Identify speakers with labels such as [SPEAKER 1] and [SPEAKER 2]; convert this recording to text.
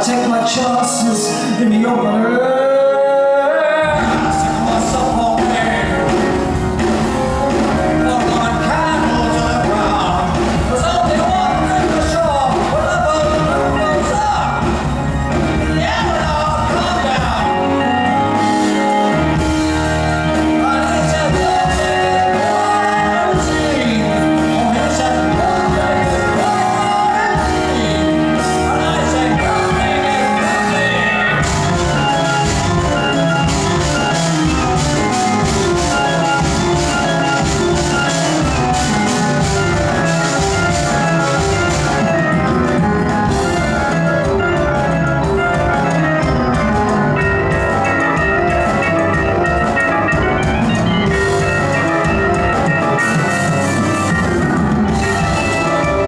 [SPEAKER 1] I take my chances in the open earth.